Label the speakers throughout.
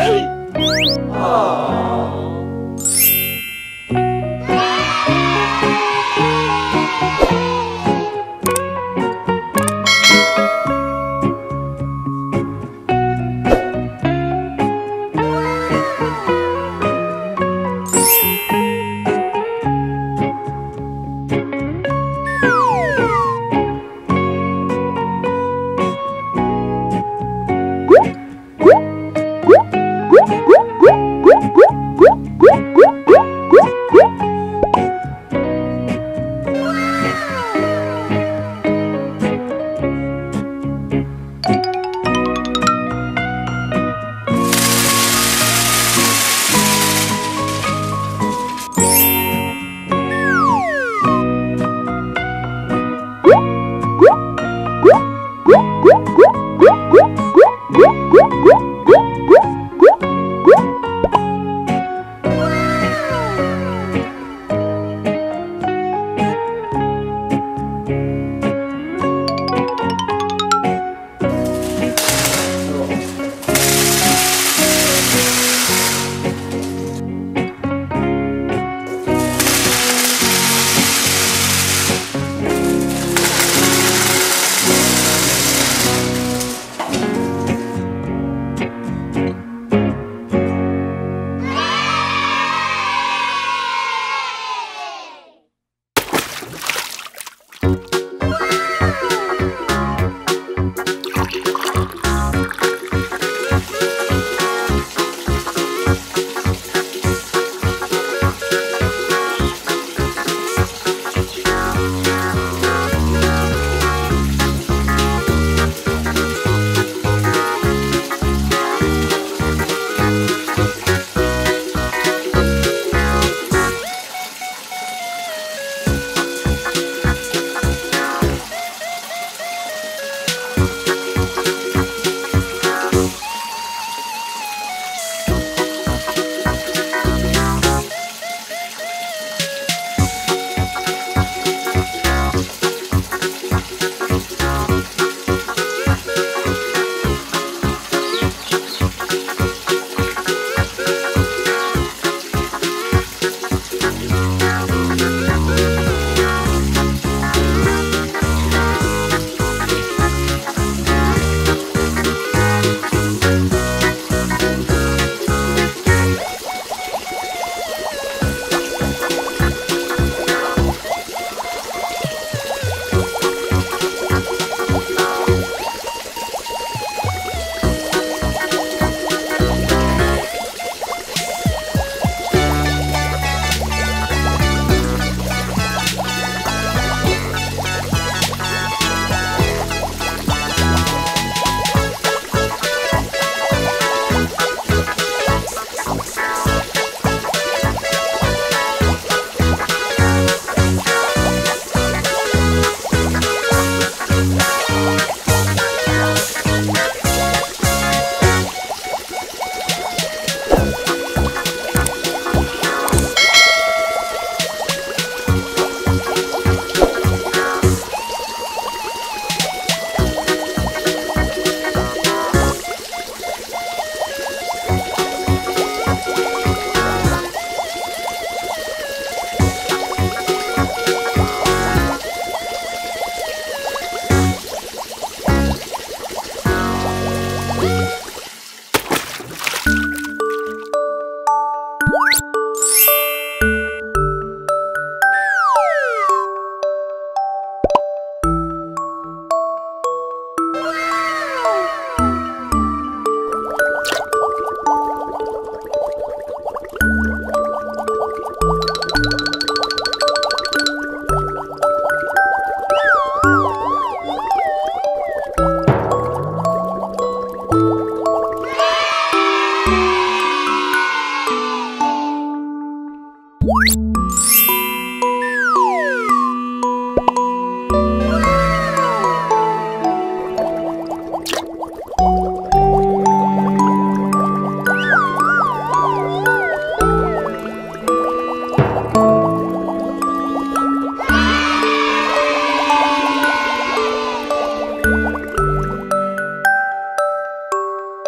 Speaker 1: Yay! Oh.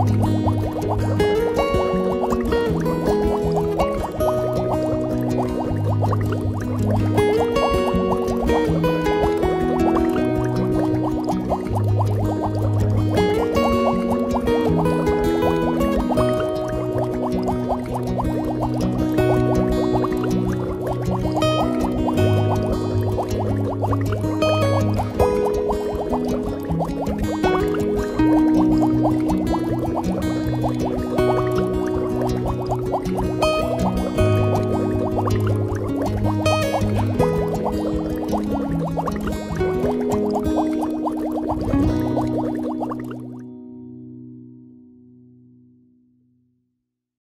Speaker 2: Oh,